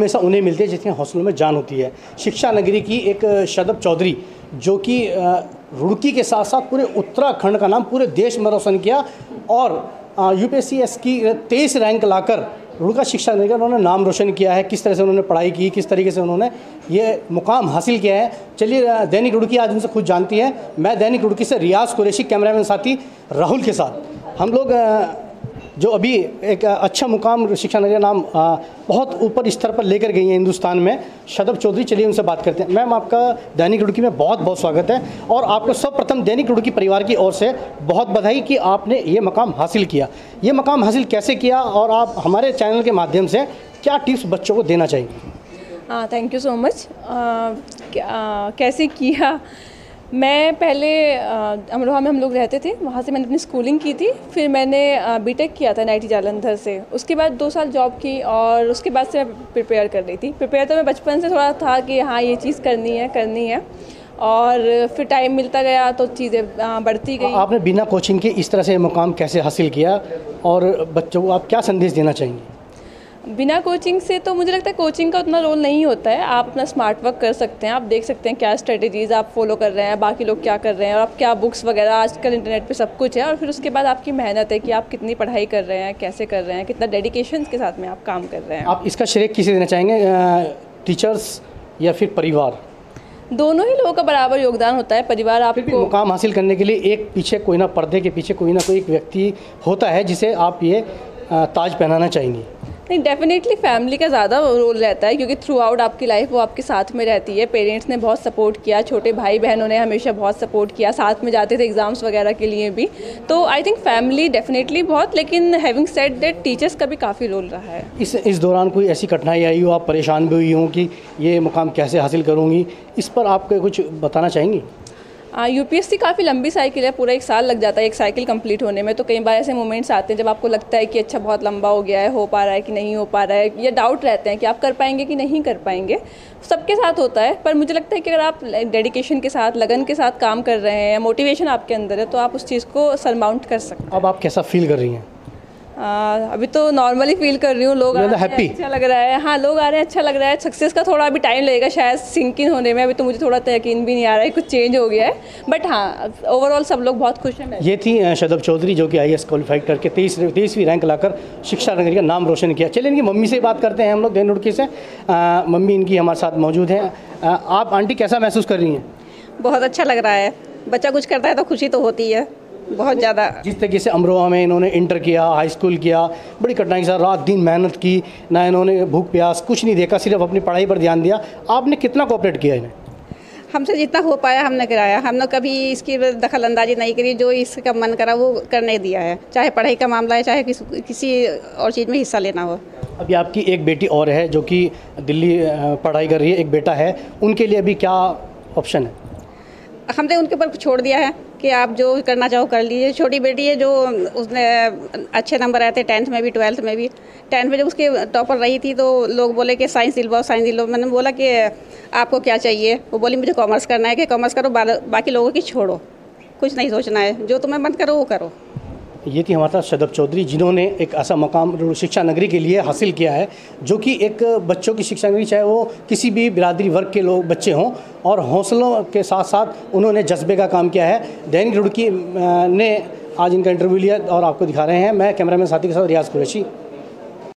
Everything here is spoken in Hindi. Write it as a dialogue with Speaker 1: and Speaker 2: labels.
Speaker 1: हमेशा उन्हें मिलते हैं, जिसके हौसलों में जान होती है। शिक्षा नगरी की एक शदब चौधरी, जो कि रुड़की के साथ साथ पूरे उत्तराखंड का नाम पूरे देश में रोशन किया और यूपीएससी की तेईस रैंक लाकर रुड़का शिक्षा नगरी उन्होंने नाम रोशन किया है। किस तरह से उन्होंने पढ़ाई की, किस तरीके से उन्होंने ये मुकाम हासिल किया है। चलिए दैनिक रुड़की आज उनसे खुद जानती है। मैं दैनिक रुड़की से रियाज कुरेशी, कैमरामैन साथी राहुल के साथ। हम लोग जो अभी एक अच्छा मुकाम शिक्षा नगर नाम बहुत ऊपर स्तर पर लेकर गई हैं हिंदुस्तान में। शदब चौधरी, चलिए उनसे बात करते हैं। मैम, आपका दैनिक रुड़की में बहुत बहुत स्वागत है। और आपको सर्वप्रथम दैनिक रुड़की परिवार की ओर से बहुत बधाई कि आपने ये मकाम हासिल किया। ये मकाम हासिल कैसे किया? और आप हमारे चैनल के माध्यम से क्या टिप्स बच्चों को देना चाहिए?
Speaker 2: थैंक यू सो मच कैसे किया? मैं पहले अमरोहा में हम लोग रहते थे, वहाँ से मैंने अपनी स्कूलिंग की थी, फिर मैंने बीटेक किया था नाइटी जालंधर से। उसके बाद दो साल जॉब की और उसके बाद से मैं प्रिपेयर कर रही थी। प्रिपेयर तो मैं बचपन से थोड़ा था कि हाँ ये चीज़ करनी है करनी है। और फिर टाइम मिलता गया तो चीज़ें बढ़ती गई।
Speaker 1: आपने बिना कोचिंग के इस तरह से मुकाम कैसे हासिल किया? और बच्चों को आप क्या संदेश देना चाहेंगे?
Speaker 2: बिना कोचिंग से तो मुझे लगता है कोचिंग का उतना रोल नहीं होता है। आप अपना स्मार्ट वर्क कर सकते हैं आप देख सकते हैं क्या स्ट्रेटेजीज आप फॉलो कर रहे हैं बाकी लोग क्या कर रहे हैं और आप क्या बुक्स वगैरह आजकल इंटरनेट पे सब कुछ है और फिर उसके बाद आपकी मेहनत है कि आप कितनी पढ़ाई कर रहे हैं कैसे कर रहे हैं कितना डेडिकेशन के साथ में आप काम कर रहे हैं।
Speaker 1: आप इसका श्रेय किसे देना चाहेंगे? टीचर्स या फिर परिवार?
Speaker 2: दोनों ही लोगों का बराबर योगदान होता है। परिवार आपको
Speaker 1: मुकाम हासिल करने के लिए एक पीछे कोई ना पर्दे के पीछे कोई ना कोई एक व्यक्ति होता है जिसे आप ये ताज पहनाना चाहेंगी।
Speaker 2: नहीं डेफिनेटली फैमिली का ज़्यादा रोल रहता है, क्योंकि थ्रू आउट आपकी लाइफ वो आपके साथ में रहती है। पेरेंट्स ने बहुत सपोर्ट किया, छोटे भाई बहनों ने हमेशा बहुत सपोर्ट किया, साथ में जाते थे एग्ज़ाम्स वगैरह के लिए भी। तो आई थिंक फैमिली डेफिनेटली बहुत, लेकिन हैविंग सेट दैट टीचर्स का भी काफ़ी रोल रहा है।
Speaker 1: इस इस दौरान कोई ऐसी कठिनाई आई हो, आप परेशान भी हुई हों कि ये मुकाम कैसे हासिल करूँगी? इस पर आप कुछ बताना चाहेंगी?
Speaker 2: यू पी एस सी काफ़ी लंबी साइकिल है, पूरा एक साल लग जाता है एक साइकिल कंप्लीट होने में। तो कई बार ऐसे मोमेंट्स आते हैं जब आपको लगता है कि अच्छा बहुत लंबा हो गया है, हो पा रहा है कि नहीं हो पा रहा है, या डाउट रहते हैं कि आप कर पाएँगे कि नहीं कर पाएँगे। सबके साथ होता है, पर मुझे लगता है कि अगर आप डेडिकेशन के साथ, लगन के साथ काम कर रहे हैं मोटिवेशन आपके अंदर है तो आप उस चीज़ को सरमाउंट कर सकते हैं।
Speaker 1: अब आप कैसा फील कर रही हैं?
Speaker 2: अभी तो नॉर्मली फील कर रही हूँ लोग हैप्पी अच्छा लग रहा है। हाँ लोग आ रहे हैं अच्छा लग रहा है। सक्सेस का थोड़ा अभी टाइम लगेगा शायद सिंकिन होने में। अभी तो मुझे थोड़ा तो यकीन भी नहीं आ रहा है कुछ चेंज हो गया है। बट हाँ ओवरऑल सब लोग बहुत खुश हैं
Speaker 1: ये थी शदब चौधरी जो कि आई एस क्वालिफाइड करके तेईस तेईसवीं रैंक लाकर शिक्षा नगरी का नाम रोशन किया। चलिए इनकी मम्मी से बात करते हैं हम लोग देन उड़की से। मम्मी इनकी हमारे साथ मौजूद हैं। आप आंटी कैसा महसूस कर रही हैं?
Speaker 3: बहुत अच्छा लग रहा है। बच्चा कुछ करता है तो खुशी तो होती है। बहुत ज़्यादा।
Speaker 1: जिस तरीके से अमरोहा में इन्होंने इंटर किया हाई स्कूल किया बड़ी कठिनाई से रात दिन मेहनत की ना इन्होंने भूख प्यास कुछ नहीं देखा सिर्फ़ अपनी पढ़ाई पर ध्यान दिया। आपने कितना कोऑपरेट किया इन्हें?
Speaker 3: हमसे जितना हो पाया हमने कराया। हमने कभी इसकी दखल अंदाजी नहीं करी जो इसका मन करा वो करने दिया है। चाहे पढ़ाई का मामला है चाहे किस, किसी और चीज़ में हिस्सा लेना हो।
Speaker 1: अभी आपकी एक बेटी और है जो कि दिल्ली पढ़ाई कर रही है एक बेटा है। उनके लिए अभी क्या ऑप्शन है?
Speaker 3: हमने उनके ऊपर छोड़ दिया है कि आप जो करना चाहो कर लीजिए। छोटी बेटी है जो उसने, अच्छे नंबर आए थे टेंथ में भी, ट्वेल्थ में भी। टेंथ में जब उसके टॉपर रही थी तो लोग बोले कि साइंस दिलवाओ साइंस दिलवाओ। मैंने बोला कि आपको क्या चाहिए? वो बोली, मुझे कॉमर्स करना है कि कॉमर्स करो बाकी लोगों की छोड़ो। कुछ नहीं सोचना है। जो तुम्हें मन करो वो करो।
Speaker 1: ये थी हमारे साथ शदब चौधरी, जिन्होंने एक ऐसा मकाम शिक्षा नगरी के लिए हासिल किया है, जो कि एक बच्चों की शिक्षा नगरी, चाहे वो किसी भी बिरादरी वर्ग के लोग बच्चे हों, और हौसलों के साथ साथ उन्होंने जज्बे का काम किया है। दैनिक रुड़की ने आज इनका इंटरव्यू लिया और आपको दिखा रहे हैं। मैं कैमरामैन साथी के साथ रियाज कुरैशी।